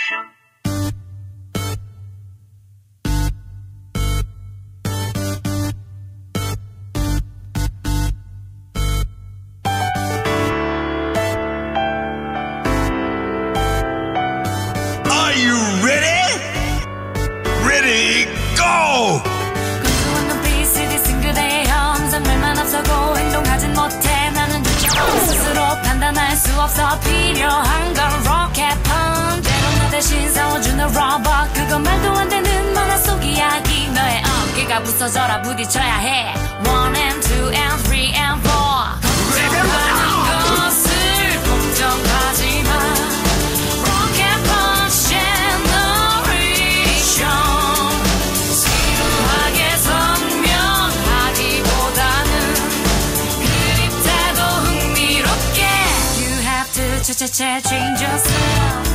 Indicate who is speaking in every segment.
Speaker 1: Are you ready? Ready, go!
Speaker 2: 그건 말도 안 되는 만화 속 이야기. 너의 어깨가 부서져라 부딪혀야 해. One and two and three and four. 걱정하는 것을 걱정하지 마 Change yourself.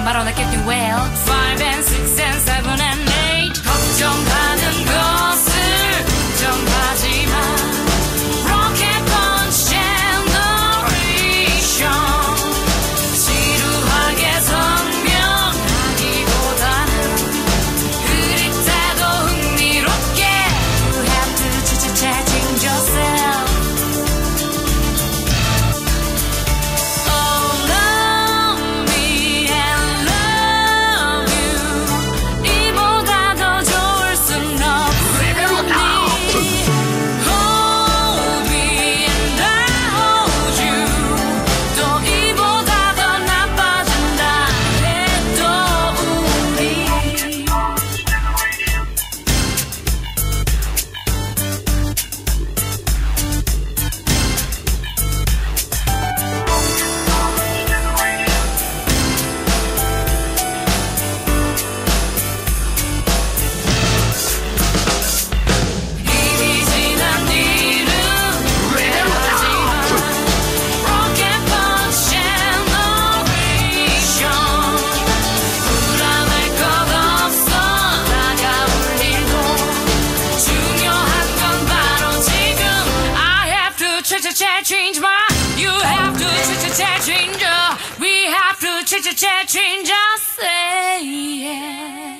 Speaker 2: come, I don't like if you will. change my. You have to ch ch ch change. Uh, we have to ch ch ch change. Say yeah.